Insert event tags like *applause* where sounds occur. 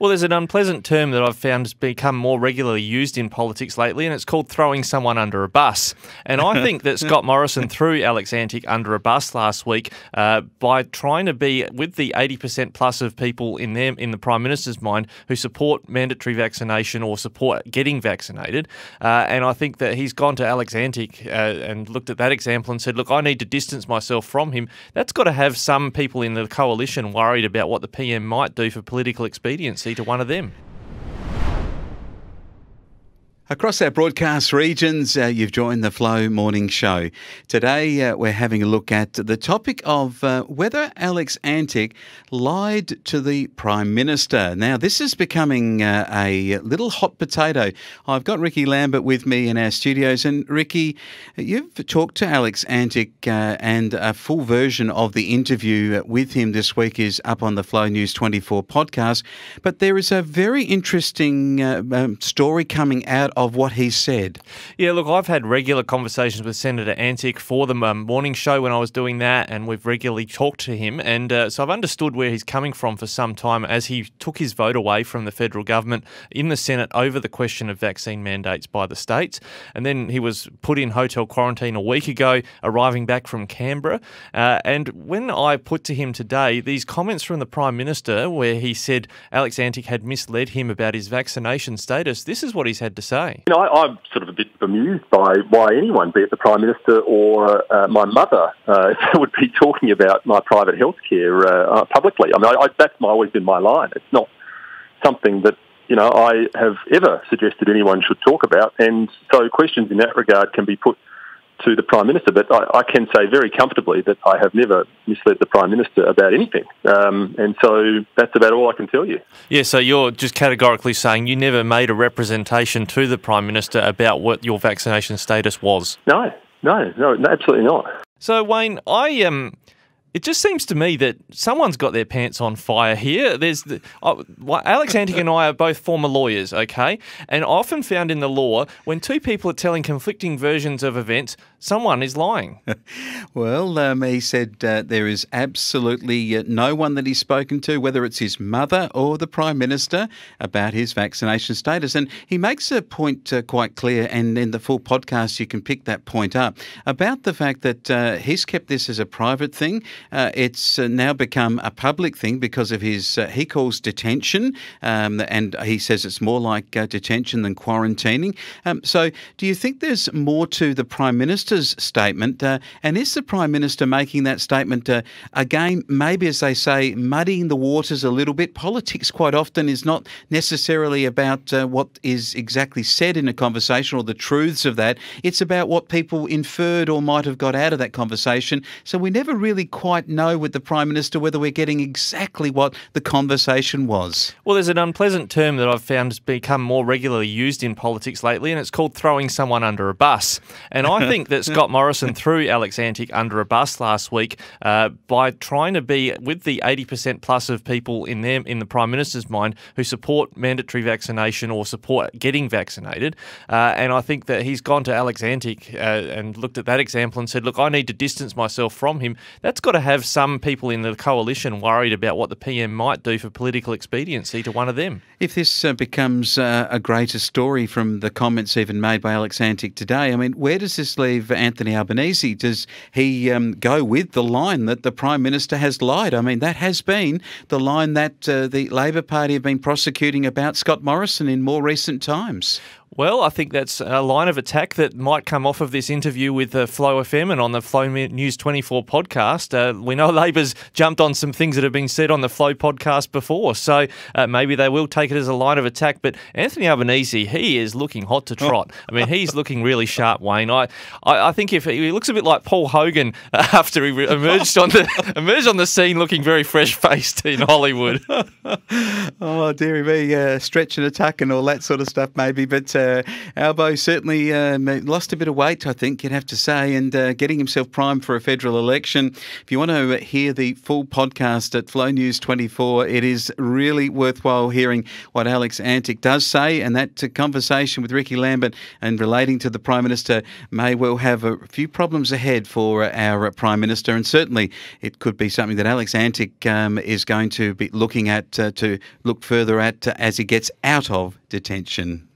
Well, there's an unpleasant term that I've found has become more regularly used in politics lately, and it's called throwing someone under a bus. And I think that *laughs* Scott Morrison threw Alex Antic under a bus last week uh, by trying to be with the 80% plus of people in them in the Prime Minister's mind who support mandatory vaccination or support getting vaccinated. Uh, and I think that he's gone to Alex Antic uh, and looked at that example and said, "Look, I need to distance myself from him." That's got to have some people in the coalition worried about what the PM might do for political expediency to one of them. Across our broadcast regions, uh, you've joined the Flow Morning Show. Today, uh, we're having a look at the topic of uh, whether Alex Antic lied to the Prime Minister. Now, this is becoming uh, a little hot potato. I've got Rikki Lambert with me in our studios. And, Rikki, you've talked to Alex Antic, uh, and a full version of the interview with him this week is up on the Flow News 24 podcast. But there is a very interesting uh, um, story coming out of what he said. Yeah, look, I've had regular conversations with Senator Antic for the um, morning show when I was doing that, and we've regularly talked to him. And uh, so I've understood where he's coming from for some time as he took his vote away from the federal government in the Senate over the question of vaccine mandates by the states. And then he was put in hotel quarantine a week ago, arriving back from Canberra. Uh, and when I put to him today these comments from the Prime Minister, where he said Alex Antic had misled him about his vaccination status, this is what he's had to say. You know, I, am sort of a bit bemused by why anyone, be it the Prime Minister or uh, my mother, uh, *laughs* would be talking about my private health care uh, publicly. I mean, I, I, that's my, always been my line. It's not something that, you know, I have ever suggested anyone should talk about. And so questions in that regard can be put to the Prime Minister, but I, I, can say very comfortably that I have never misled the Prime Minister about anything. Um, and so that's about all I can tell you. Yeah, so you're just categorically saying you never made a representation to the Prime Minister about what your vaccination status was? No, no, no, absolutely not. So, Wayne, I um, it just seems to me that someone's got their pants on fire here. There's the, uh, Alex Antic and I are both former lawyers, okay, and often found in the law when two people are telling conflicting versions of events, someone is lying. *laughs* well, um, he said uh, there is absolutely uh, no one that he's spoken to, whether it's his mother or the prime minister, about his vaccination status, and he makes a point uh, quite clear. And in the full podcast, you can pick that point up about the fact that uh, he's kept this as a private thing. Uh, it's now become a public thing because of his, he calls detention, um, and he says it's more like detention than quarantining. Um, so, do you think there's more to the Prime Minister's statement? Uh, and is the Prime Minister making that statement uh, again, maybe as they say, muddying the waters a little bit? Politics quite often is not necessarily about what is exactly said in a conversation or the truths of that, it's about what people inferred or might have got out of that conversation. So, we never really quite quite know with the Prime Minister whether we're getting exactly what the conversation was. Well, there's an unpleasant term that I've found has become more regularly used in politics lately, and it's called throwing someone under a bus. And I *laughs* think that Scott Morrison threw Alex Antic under a bus last week uh, by trying to be with the 80% plus of people in them in the Prime Minister's mind who support mandatory vaccination or support getting vaccinated. Uh, and I think that he's gone to Alex Antic uh, and looked at that example and said, "Look, I need to distance myself from him." That's got to have some people in the coalition worried about what the PM might do for political expediency to one of them. If this uh, becomes uh, a greater story from the comments even made by Alex Antic today, I mean, where does this leave Anthony Albanese? Does he um, go with the line that the Prime Minister has lied? I mean, that has been the line that uh, the Labor Party have been prosecuting about Scott Morrison in more recent times. Well, I think that's a line of attack that might come off of this interview with uh, Flow FM and on the Flow News 24 podcast. Uh, we know *laughs* Labor's jumped on some things that have been said on the Flow podcast before, so uh, maybe they will take it as a line of attack. But Anthony Albanese, he is looking hot to trot. I mean, he's *laughs* looking really sharp, Wayne. I, I, I think if he looks a bit like Paul Hogan *laughs* after he emerged on the emerged on the scene, looking very fresh faced in Hollywood. oh, dearie me, uh, stretch and attack and all that sort of stuff, maybe, but. Uh, Albo certainly um, lost a bit of weight, I think you'd have to say, and uh, getting himself primed for a federal election. If you want to hear the full podcast at Flow News 24, it is really worthwhile hearing what Alex Antic does say, and that uh, conversation with Rikki Lambert and relating to the Prime Minister may well have a few problems ahead for our Prime Minister, and certainly it could be something that Alex Antic um, is going to be looking at uh, to look further at uh, as he gets out of detention.